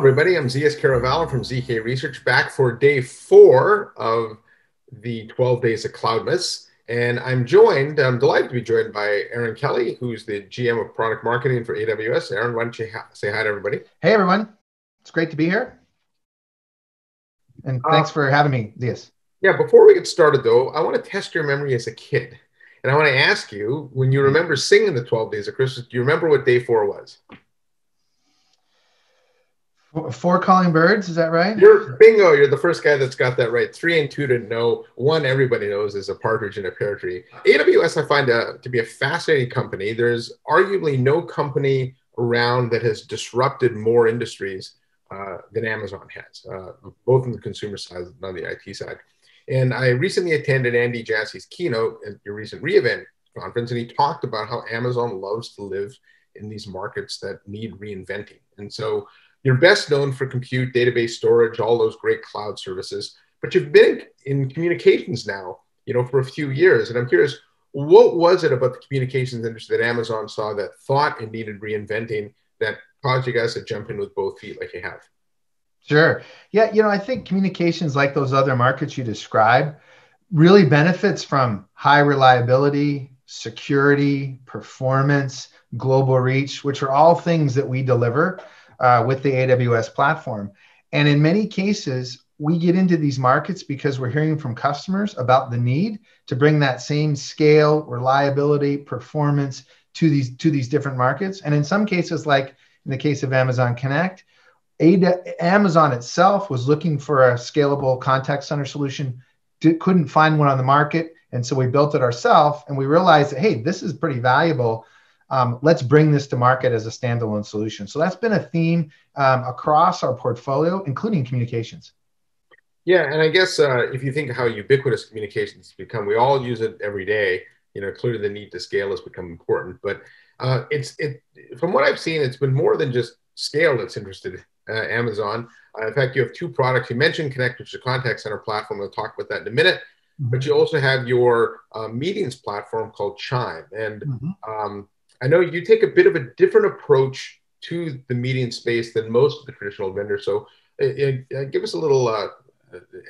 everybody. I'm Zeus Kerravala from ZK Research, back for day four of the 12 Days of Cloudmas. And I'm joined, I'm delighted to be joined by Eron Kelly, who's the GM of Product Marketing for AWS. Aaron, why don't you ha- say hi to everybody? Hey, everyone. It's great to be here. And uh, thanks uh, for having me, ZS. Yeah, before we get started, though, I want to test your memory as a kid. And I want to ask you, when you remember singing the 12 Days of Christmas, do you remember what day four was? Four calling birds, is that right? You're bingo. You're the first guy that's got that right. Three and two to know. One everybody knows is a partridge in a pear tree. AWS I find uh, to be a fascinating company. There's arguably no company around that has disrupted more industries uh, than Amazon has, uh, both on the consumer side and on the IT side. And I recently attended Andy Jassy's keynote at your recent re:Invent conference, and he talked about how Amazon loves to live in these markets that need reinventing. And so you're best known for compute, database storage, all those great cloud services, but you've been in communications now, you know, for a few years. And I'm curious, what was it about the communications industry that Amazon saw that thought it needed reinventing that caused you guys to jump in with both feet like you have? Sure. Yeah, you know, I think communications like those other markets you describe really benefits from high reliability, security, performance, global reach, which are all things that we deliver uh, with the AWS platform. And in many cases, we get into these markets because we're hearing from customers about the need to bring that same scale, reliability, performance to these to these different markets. And in some cases, like in the case of Amazon Connect, Amazon itself was looking for a scalable contact center solution, couldn't find one on the market, and so we built it ourselves. And we realized that hey, this is pretty valuable um, let's bring this to market as a standalone solution. So that's been a theme um, across our portfolio, including communications. Yeah, and I guess uh, if you think how ubiquitous communications become, we all use it every day. You know, clearly the need to scale has become important, but uh, it's it from what I've seen, it's been more than just scale that's interested uh, Amazon. Uh, in fact, you have two products. You mentioned Connect, which is a contact center platform. We'll talk about that in a minute. Mm-hmm. But you also have your uh, meetings platform called Chime, and mm-hmm. um, I know you take a bit of a different approach to the meeting space than most of the traditional vendors. So, uh, uh, give us a little uh,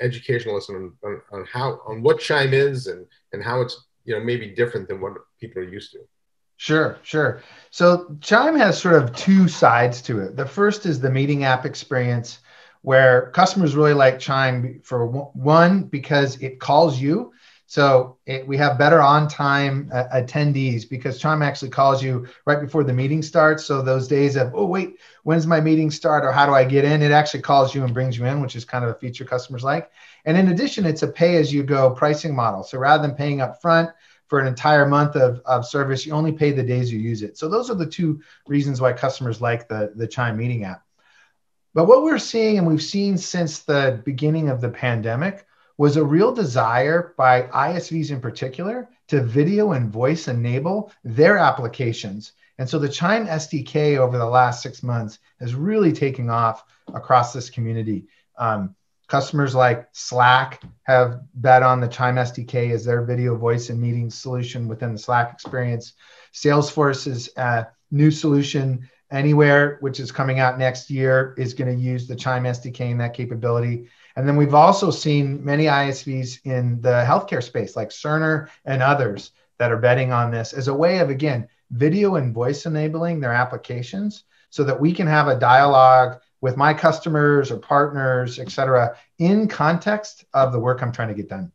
educational lesson on, on, on, how on what Chime is and and how it's you know maybe different than what people are used to. Sure, sure. So Chime has sort of two sides to it. The first is the meeting app experience, where customers really like Chime for one because it calls you so it, we have better on-time uh, attendees because Chime actually calls you right before the meeting starts. So those days of oh wait, when's my meeting start or how do I get in? It actually calls you and brings you in, which is kind of a feature customers like. And in addition, it's a pay-as-you-go pricing model. So rather than paying up front for an entire month of, of service, you only pay the days you use it. So those are the two reasons why customers like the, the Chime meeting app. But what we're seeing, and we've seen since the beginning of the pandemic, was a real desire by ISVs in particular to video and voice enable their applications. And so the Chime SDK over the last six months has really taken off across this community. Um, customers like Slack have bet on the Chime SDK as their video, voice, and meeting solution within the Slack experience. Salesforce's uh, new solution, Anywhere, which is coming out next year, is going to use the Chime SDK and that capability. And then we've also seen many ISVs in the healthcare space, like Cerner and others, that are betting on this as a way of, again, video and voice enabling their applications so that we can have a dialogue with my customers or partners, et cetera, in context of the work I'm trying to get done.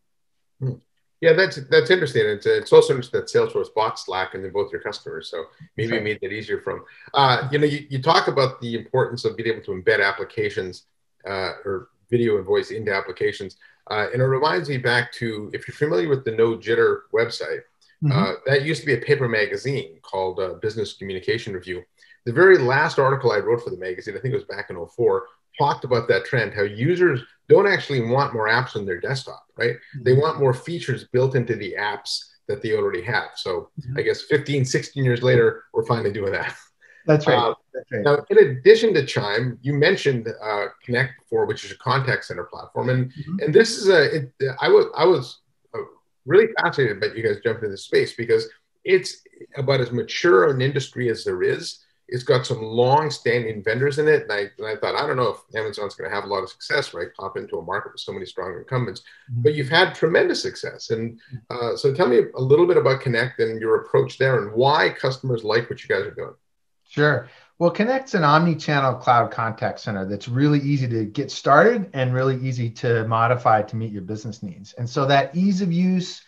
Yeah, that's that's interesting. It's, it's also interesting that Salesforce bought Slack and they're both your customers. So maybe right. it made that easier from. Uh, you know, you, you talk about the importance of being able to embed applications uh, or video and voice into applications. Uh, and it reminds me back to if you're familiar with the No Jitter website, mm-hmm. uh, that used to be a paper magazine called uh, Business Communication Review. The very last article I wrote for the magazine, I think it was back in 04, talked about that trend how users don't actually want more apps on their desktop, right? Mm-hmm. They want more features built into the apps that they already have. So mm-hmm. I guess 15, 16 years later, we're finally doing that. That's right. Uh, That's right. Now, in addition to Chime, you mentioned uh, Connect before, which is a contact center platform, and mm-hmm. and this is a. It, I was I was uh, really fascinated about you guys jumping into this space because it's about as mature an industry as there is. it's got some long-standing vendors in it, and I, and I thought I don't know if Amazon's going to have a lot of success, right? Pop into a market with so many strong incumbents, mm-hmm. but you've had tremendous success. And uh, so, tell me a little bit about Connect and your approach there, and why customers like what you guys are doing. Sure. Well, Connect's an omni-channel cloud contact center that's really easy to get started and really easy to modify to meet your business needs. And so that ease of use,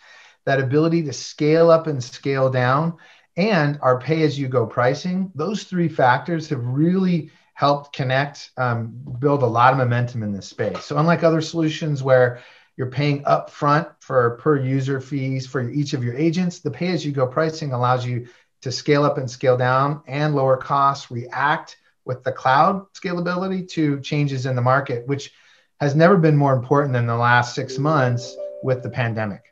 that ability to scale up and scale down and our pay as you go pricing, those three factors have really helped Connect um, build a lot of momentum in this space. So, unlike other solutions where you're paying upfront for per user fees for each of your agents, the pay as you go pricing allows you to scale up and scale down and lower costs, react with the cloud scalability to changes in the market, which has never been more important than the last six months with the pandemic.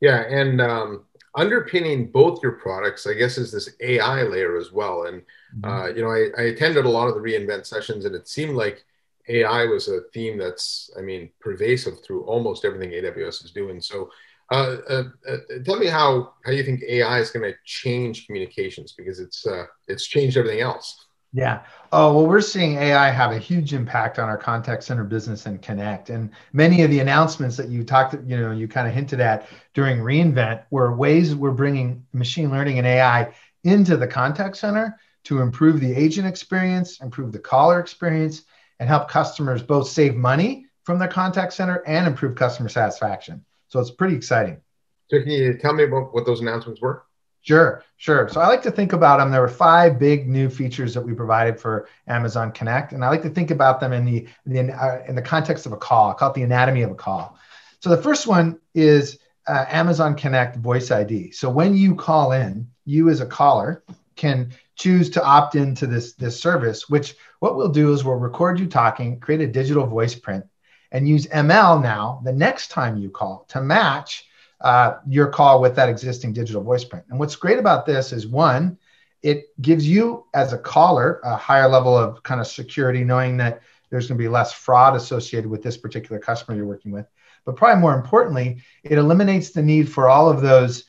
Yeah, and um, underpinning both your products, I guess, is this AI layer as well. And mm-hmm. uh, you know, I, I, attended a lot of the reInvent sessions, and it seemed like AI was a theme that's, I mean, pervasive through almost everything AWS is doing. So, uh, uh, uh, tell me how how you think AI is going to change communications because it's uh, it's changed everything else. Yeah. Oh, well, we're seeing AI have a huge impact on our contact center business and connect. And many of the announcements that you talked, you know, you kind of hinted at during reInvent were ways we're bringing machine learning and AI into the contact center to improve the agent experience, improve the caller experience, and help customers both save money from their contact center and improve customer satisfaction. So it's pretty exciting. So can you tell me about what those announcements were? Sure, sure. So I like to think about them. There were five big new features that we provided for Amazon Connect, and I like to think about them in the in, uh, in the context of a call. I call it the anatomy of a call. So the first one is uh, Amazon Connect Voice ID. So when you call in, you as a caller can choose to opt into this this service. Which what we'll do is we'll record you talking, create a digital voice print, and use ML now the next time you call to match uh, your call with that existing digital voice print. And what's great about this is one, it gives you as a caller a higher level of kind of security, knowing that there's going to be less fraud associated with this particular customer you're working with. But probably more importantly, it eliminates the need for all of those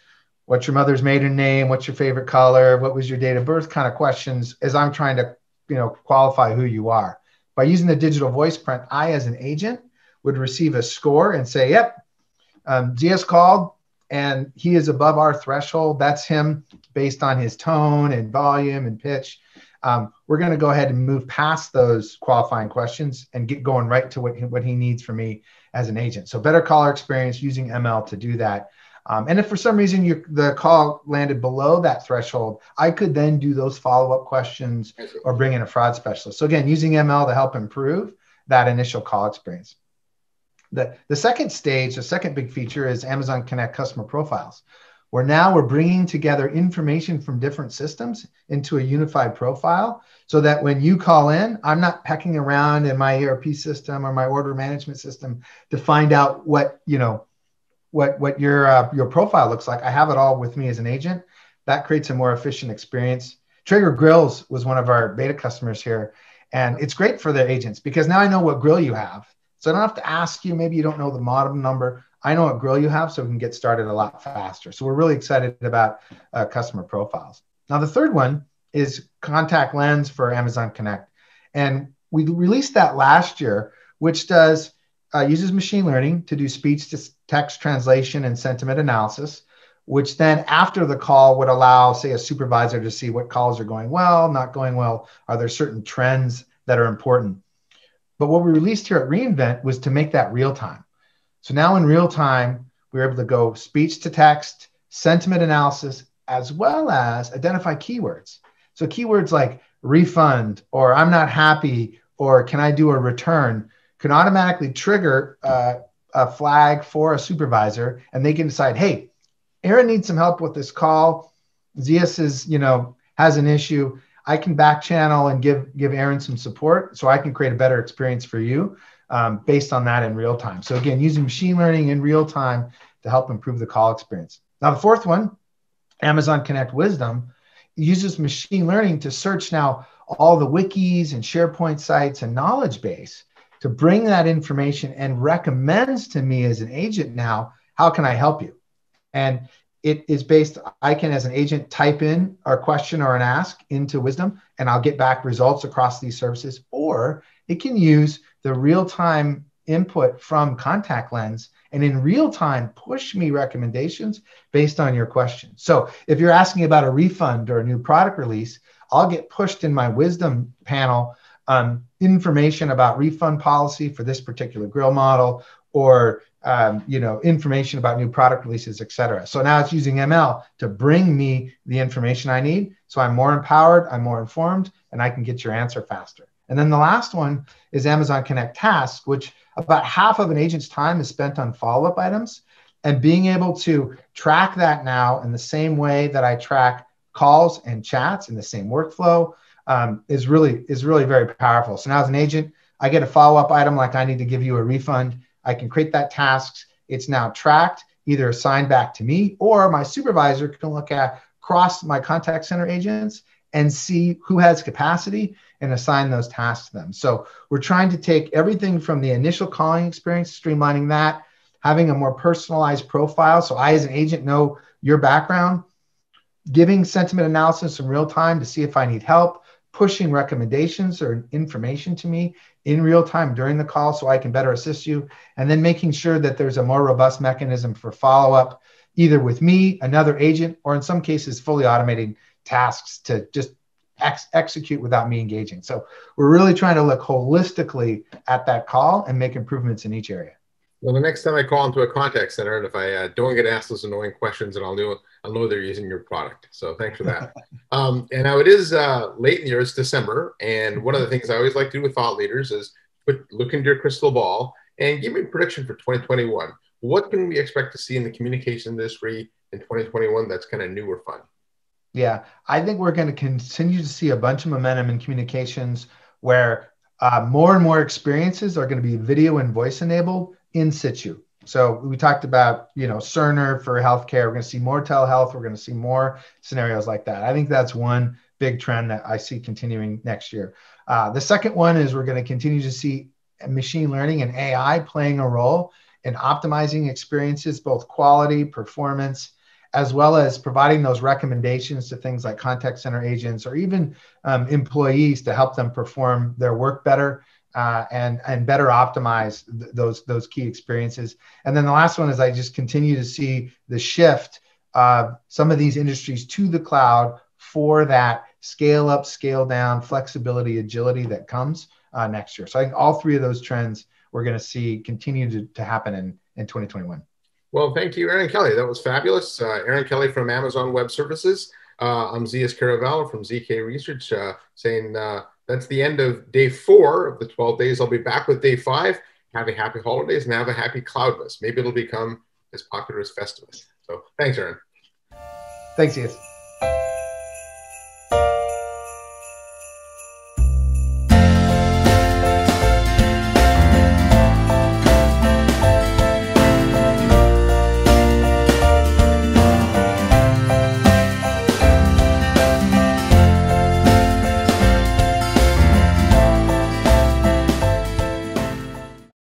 what's your mother's maiden name, what's your favorite color, what was your date of birth kind of questions as I'm trying to, you know, qualify who you are. By using the digital voice print, I as an agent would receive a score and say, yep, um, Zeus called and he is above our threshold. That's him based on his tone and volume and pitch. Um, we're going to go ahead and move past those qualifying questions and get going right to what he, what he needs from me as an agent. So better caller experience using ML to do that. Um, and if for some reason you, the call landed below that threshold, I could then do those follow up questions or bring in a fraud specialist. So again, using ML to help improve that initial call experience. The, the second stage, the second big feature is Amazon Connect customer profiles, where now we're bringing together information from different systems into a unified profile so that when you call in, I'm not pecking around in my ERP system or my order management system to find out what, you know, what, what your, uh, your profile looks like. I have it all with me as an agent. That creates a more efficient experience. Traeger Grills was one of our beta customers here. And it's great for their agents because now I know what grill you have so I don't have to ask you. Maybe you don't know the model number. I know what grill you have, so we can get started a lot faster. So we're really excited about uh, customer profiles. Now, the third one is Contact Lens for Amazon Connect. And we released that last year, which does uh, uses machine learning to do speech to text translation and sentiment analysis, which then after the call would allow, say, a supervisor to see what calls are going well, not going well. Are there certain trends that are important? But what we released here at reInvent was to make that real time. So now in real time, we are able to go speech to text, sentiment analysis, as well as identify keywords. So keywords like refund or I'm not happy or can I do a return can automatically trigger uh, a flag for a supervisor and they can decide, hey, Eron needs some help with this call. Zeus is, you know, has an issue. I can back channel and give give Eron some support so I can create a better experience for you um, based on that in real time. So again, using machine learning in real time to help improve the call experience. Now the fourth one, Amazon Connect Wisdom, uses machine learning to search now all the wikis and SharePoint sites and knowledge base to bring that information and recommends to me as an agent now, how can I help you? And it is based, I can, as an agent, type in a question or an ask into Wisdom, and I'll get back results across these services. Or it can use the real time input from Contact Lens and in real time push me recommendations based on your question. So if you're asking about a refund or a new product release, I'll get pushed in my wisdom panel um, information about refund policy for this particular grill model or um, you know information about new product releases et cetera so now it's using ml to bring me the information i need so i'm more empowered i'm more informed and i can get your answer faster and then the last one is amazon connect tasks which about half of an agent's time is spent on follow-up items and being able to track that now in the same way that i track calls and chats in the same workflow um, is really is really very powerful. So now as an agent, I get a follow up item like I need to give you a refund. I can create that task. It's now tracked, either assigned back to me or my supervisor can look at across my contact center agents and see who has capacity and assign those tasks to them. So we're trying to take everything from the initial calling experience, streamlining that, having a more personalized profile. So I, as an agent, know your background, giving sentiment analysis in real time to see if I need help, pushing recommendations or information to me in real time during the call so I can better assist you, and then making sure that there's a more robust mechanism for follow up, either with me, another agent, or in some cases, fully automating tasks to just ex- execute without me engaging. So we're really trying to look holistically at that call and make improvements in each area. Well, the next time I call into a contact center, and if I uh, don't get asked those annoying questions, and I'll know I'll know they're using your product. So thanks for that. um, and now it is uh, late in the year; it's December, and one of the things I always like to do with thought leaders is put look into your crystal ball and give me a prediction for 2021. What can we expect to see in the communication industry in 2021 that's kind of new or fun? Yeah, I think we're going to continue to see a bunch of momentum in communications where uh, more and more experiences are going to be video and voice enabled in situ. So we talked about, you know, Cerner for healthcare. We're going to see more telehealth. We're going to see more scenarios like that. I think that's one big trend that I see continuing next year. Uh, the second one is we're going to continue to see machine learning and AI playing a role in optimizing experiences, both quality, performance, as well as providing those recommendations to things like contact center agents or even um, employees to help them perform their work better uh, and and better optimize th- those those key experiences. And then the last one is I just continue to see the shift of some of these industries to the cloud for that scale up, scale down, flexibility, agility that comes uh, next year. So I think all three of those trends we're going to see continue to, to happen in in 2021. Well, thank you, Eron Kelly. That was fabulous. Uh, Eron Kelly from Amazon Web Services. Uh, I'm Zeus Kerravala from ZK Research uh, saying uh, that's the end of day four of the 12 days. I'll be back with day five. Have a happy holidays and have a happy Cloudmas. Maybe it'll become as popular as Festivus. So thanks, Eron. Thanks, yes.